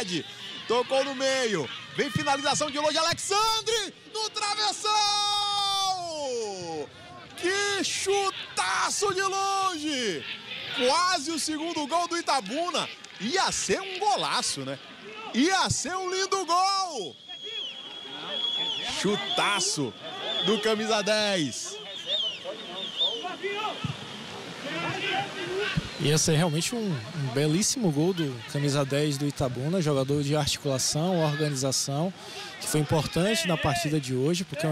velocidade. Tocou no meio. Vem finalização de longe. Alexandre no travessão! Que chutaço de longe! Quase o segundo gol do Itabuna. Ia ser um golaço, né? Ia ser um lindo gol! Chutaço do camisa 10. Ia ser realmente um, um, belíssimo gol do camisa 10 do Itabuna, jogador de articulação, organização, que foi importante na partida de hoje, porque é